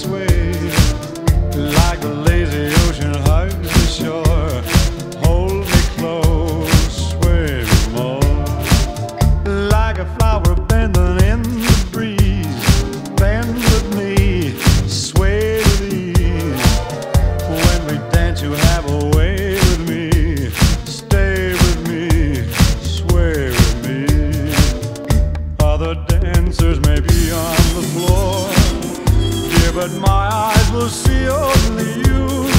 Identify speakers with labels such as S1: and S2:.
S1: sway like lazy ocean hugs the shore. Hold me close, sway more like a flower bending in the breeze. Bend with me, sway with. When we dance, you have a way with me. Stay with me, sway with me. Other dancers may be that my eyes will see only you.